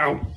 Ow.